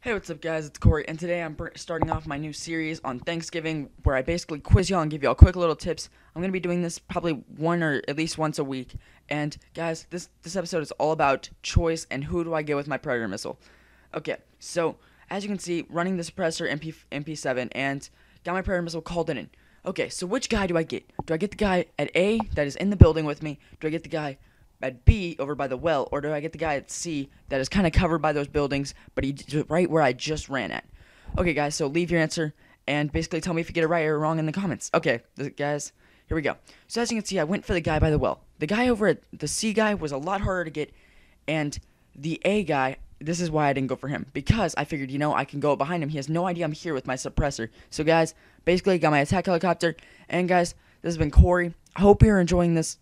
Hey, what's up, guys? It's Cory, and today I'm starting off my new series on Thanksgiving where I basically quiz y'all and give y'all quick little tips. I'm gonna be doing this probably one or at least once a week. And guys, this this episode is all about choice and who do I get with my Predator missile. Okay, so as you can see, running the suppressor MP MP7 and got my Predator missile called in. Okay, so which guy do I get? Do I get the guy at A that is in the building with me? Do I get the guy at B over by the well, or do I get the guy at C that is kind of covered by those buildings, but he's right where I just ran at? Okay, guys, so leave your answer and basically tell me if you get it right or wrong in the comments. Okay, guys, here we go. So as you can see, I went for the guy by the well. The guy over at the C guy was a lot harder to get, and the A guy. This is why I didn't go for him because I figured, you know, I can go behind him. He has no idea I'm here with my suppressor. So, guys, basically, got my attack helicopter. And guys, this has been Cory. I hope you're enjoying this